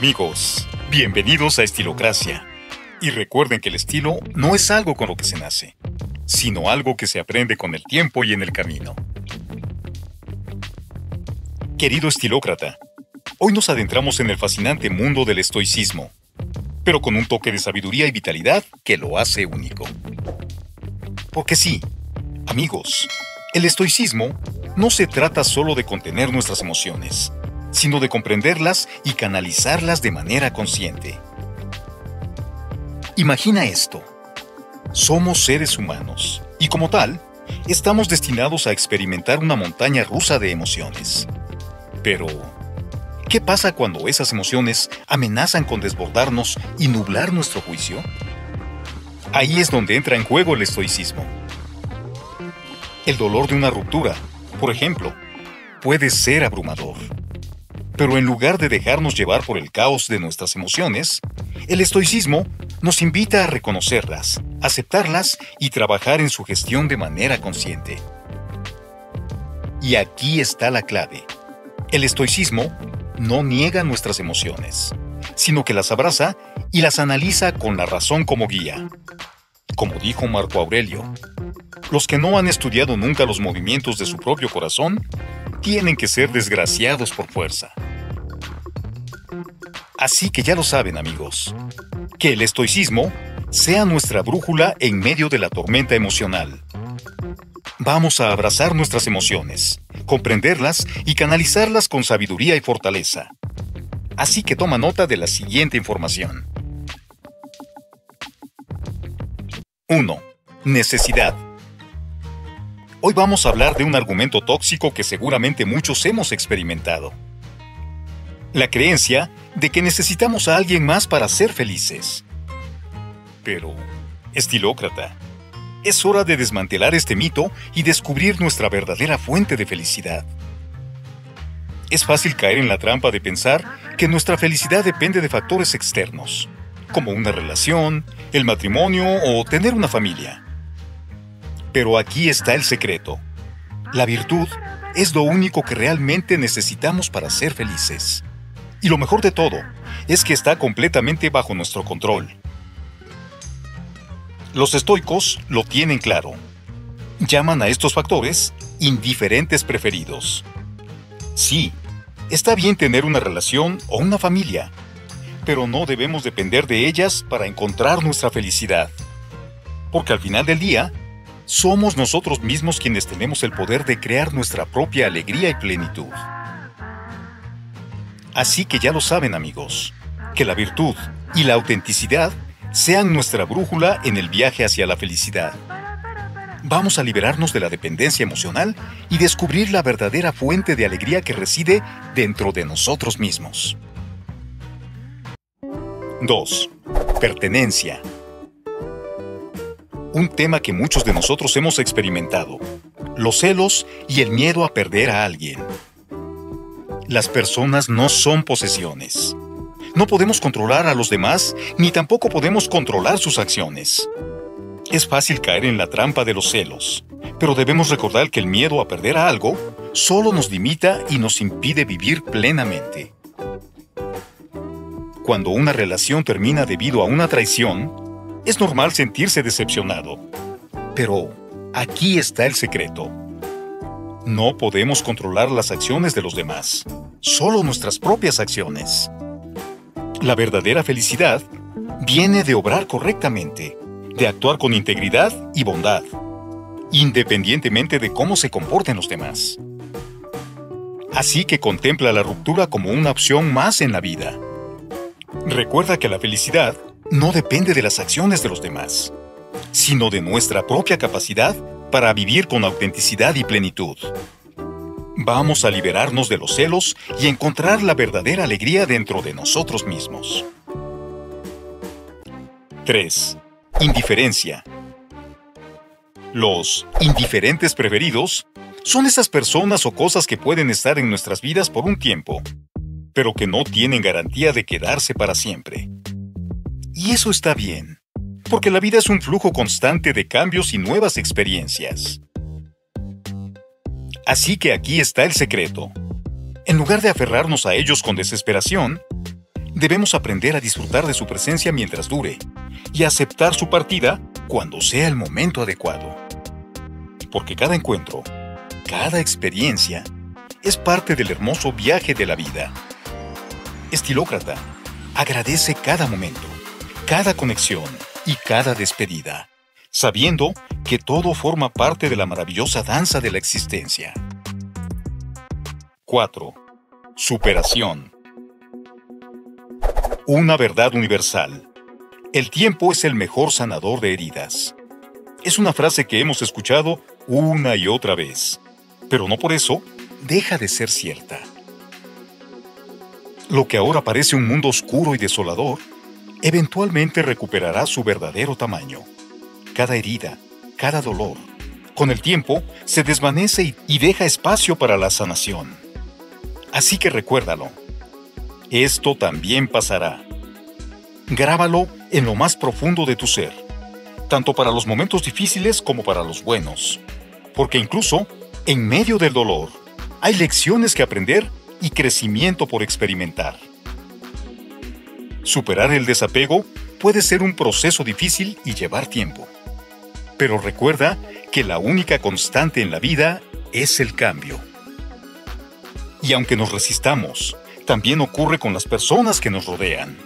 Amigos, bienvenidos a Estilocracia. Y recuerden que el estilo no es algo con lo que se nace, sino algo que se aprende con el tiempo y en el camino. Querido estilócrata, hoy nos adentramos en el fascinante mundo del estoicismo, pero con un toque de sabiduría y vitalidad que lo hace único. Porque sí, amigos, el estoicismo no se trata solo de contener nuestras emociones, sino de comprenderlas y canalizarlas de manera consciente. Imagina esto. Somos seres humanos y como tal, estamos destinados a experimentar una montaña rusa de emociones. Pero, ¿qué pasa cuando esas emociones amenazan con desbordarnos y nublar nuestro juicio? Ahí es donde entra en juego el estoicismo. El dolor de una ruptura, por ejemplo, puede ser abrumador. Pero en lugar de dejarnos llevar por el caos de nuestras emociones, el estoicismo nos invita a reconocerlas, aceptarlas y trabajar en su gestión de manera consciente. Y aquí está la clave. El estoicismo no niega nuestras emociones, sino que las abraza y las analiza con la razón como guía. Como dijo Marco Aurelio, los que no han estudiado nunca los movimientos de su propio corazón tienen que ser desgraciados por fuerza. Así que ya lo saben amigos, que el estoicismo sea nuestra brújula en medio de la tormenta emocional. Vamos a abrazar nuestras emociones, comprenderlas y canalizarlas con sabiduría y fortaleza. Así que toma nota de la siguiente información. 1. Necesidad. Hoy vamos a hablar de un argumento tóxico que seguramente muchos hemos experimentado. La creencia de que necesitamos a alguien más para ser felices. Pero, estilócrata, es hora de desmantelar este mito y descubrir nuestra verdadera fuente de felicidad. Es fácil caer en la trampa de pensar que nuestra felicidad depende de factores externos, como una relación, el matrimonio o tener una familia. Pero aquí está el secreto. La virtud es lo único que realmente necesitamos para ser felices. Y lo mejor de todo es que está completamente bajo nuestro control. Los estoicos lo tienen claro. Llaman a estos factores indiferentes preferidos. Sí, está bien tener una relación o una familia, pero no debemos depender de ellas para encontrar nuestra felicidad. Porque al final del día, somos nosotros mismos quienes tenemos el poder de crear nuestra propia alegría y plenitud. Así que ya lo saben amigos, que la virtud y la autenticidad sean nuestra brújula en el viaje hacia la felicidad. Vamos a liberarnos de la dependencia emocional y descubrir la verdadera fuente de alegría que reside dentro de nosotros mismos. 2. Pertenencia. Un tema que muchos de nosotros hemos experimentado. Los celos y el miedo a perder a alguien. Las personas no son posesiones. No podemos controlar a los demás, ni tampoco podemos controlar sus acciones. Es fácil caer en la trampa de los celos, pero debemos recordar que el miedo a perder a algo solo nos limita y nos impide vivir plenamente. Cuando una relación termina debido a una traición, es normal sentirse decepcionado. Pero aquí está el secreto. No podemos controlar las acciones de los demás, solo nuestras propias acciones. La verdadera felicidad viene de obrar correctamente, de actuar con integridad y bondad, independientemente de cómo se comporten los demás. Así que contempla la ruptura como una opción más en la vida. Recuerda que la felicidad no depende de las acciones de los demás, sino de nuestra propia capacidad para vivir con autenticidad y plenitud. Vamos a liberarnos de los celos y encontrar la verdadera alegría dentro de nosotros mismos. 3. Indiferencia. Los indiferentes preferidos son esas personas o cosas que pueden estar en nuestras vidas por un tiempo, pero que no tienen garantía de quedarse para siempre. Y eso está bien porque la vida es un flujo constante de cambios y nuevas experiencias. Así que aquí está el secreto. En lugar de aferrarnos a ellos con desesperación, debemos aprender a disfrutar de su presencia mientras dure y aceptar su partida cuando sea el momento adecuado. Porque cada encuentro, cada experiencia, es parte del hermoso viaje de la vida. Estilócrata, agradece cada momento, cada conexión y cada despedida, sabiendo que todo forma parte de la maravillosa danza de la existencia. 4. Superación. Una verdad universal. El tiempo es el mejor sanador de heridas. Es una frase que hemos escuchado una y otra vez, pero no por eso deja de ser cierta. Lo que ahora parece un mundo oscuro y desolador, eventualmente recuperará su verdadero tamaño. Cada herida, cada dolor, con el tiempo se desvanece y deja espacio para la sanación. Así que recuérdalo. Esto también pasará. Grábalo en lo más profundo de tu ser, tanto para los momentos difíciles como para los buenos. Porque incluso, en medio del dolor, hay lecciones que aprender y crecimiento por experimentar. Superar el desapego puede ser un proceso difícil y llevar tiempo. Pero recuerda que la única constante en la vida es el cambio. Y aunque nos resistamos, también ocurre con las personas que nos rodean.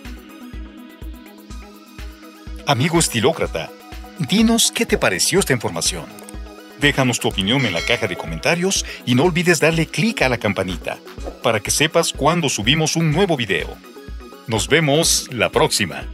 Amigo estilócrata, dinos qué te pareció esta información. Déjanos tu opinión en la caja de comentarios y no olvides darle clic a la campanita para que sepas cuando subimos un nuevo video. Nos vemos la próxima.